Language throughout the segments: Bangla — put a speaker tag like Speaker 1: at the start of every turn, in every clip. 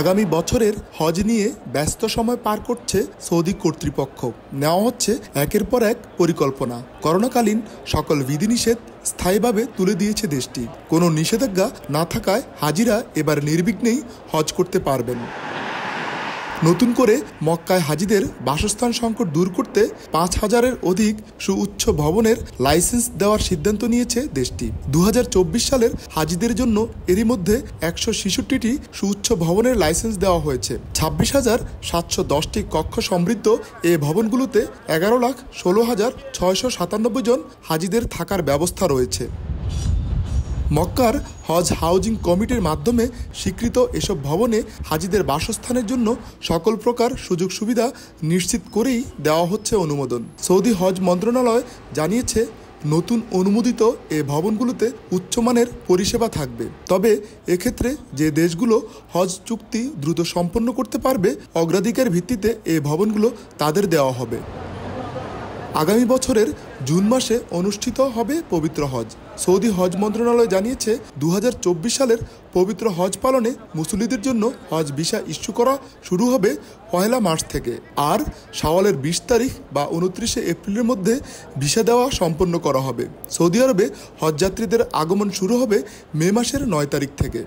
Speaker 1: আগামী বছরের হজ নিয়ে ব্যস্ত সময় পার করছে সৌদি কর্তৃপক্ষ। নেওয়া হচ্ছে একের পর এক পরিকল্পনা। করোনাকালীন সকল বিধিনিষেধ স্থায়ীভাবে তুলে দিয়েছে দেশটি। কোনো নিষেধাজ্ঞা না থাকায় হাজিরা এবার নির্বিঘ্নেই হজ করতে পারবেন। নতুন করে মক্কায় হাজিদের বাসস্থান সংকট দূর করতে পাঁচ হাজারের অধিক সুউচ্চ ভবনের লাইসেন্স দেওয়ার সিদ্ধান্ত নিয়েছে দেশটি। দু হাজার চব্বিশ সালের হাজিদের জন্য এরই মধ্যে একশো ছেষট্টিটি সুউচ্চ ভবনের লাইসেন্স দেওয়া হয়েছে। ছাব্বিশ হাজার সাতশো দশটি কক্ষ সমৃদ্ধ এ ভবনগুলোতে এগারো লাখ ষোলো হাজার ছয়শো সাতানব্বই জন হাজিদের থাকার ব্যবস্থা রয়েছে। মক্কার হজ হাউজিং কমিটির মাধ্যমে স্বীকৃত এসব ভবনে হাজিদের বাসস্থানের জন্য সকল প্রকার সুযোগ সুবিধা নিশ্চিত করেই দেওয়া হচ্ছে অনুমোদন। সৌদি হজ মন্ত্রণালয় জানিয়েছে, নতুন অনুমোদিত এ ভবনগুলোতে উচ্চমানের পরিষেবা থাকবে। তবে এক্ষেত্রে যে দেশগুলো হজ চুক্তি দ্রুত সম্পন্ন করতে পারবে, অগ্রাধিকার ভিত্তিতে এ ভবনগুলো তাদের দেওয়া হবে। আগামী বছরের জুন মাসে অনুষ্ঠিত হবে পবিত্র হজ। সৌদি হজ মন্ত্রণালয় জানিয়েছে দু হাজার চব্বিশ সালের পবিত্র হজ পালনে মুসলিদের জন্য হজ ভিসা ইস্যু করা শুরু হবে পয়লা মার্চ থেকে। আর সাওয়ালের বিশ তারিখ বা উনত্রিশে এপ্রিলের মধ্যে ভিসা দেওয়া সম্পন্ন করা হবে। সৌদি আরবে হজযাত্রীদের আগমন শুরু হবে মে মাসের নয় তারিখ থেকে।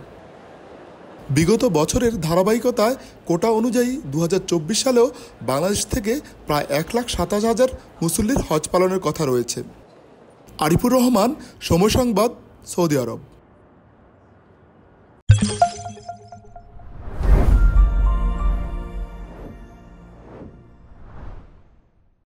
Speaker 1: বিগত বছরের ধারাবাহিকতায় কোটা অনুযায়ী দু হাজার চব্বিশ সালেও বাংলাদেশ থেকে প্রায় এক লাখ সাতাশ হাজার মুসল্লির হজ পালনের কথা রয়েছে। আরিফুর রহমান, সময় সংবাদ, সৌদি আরব।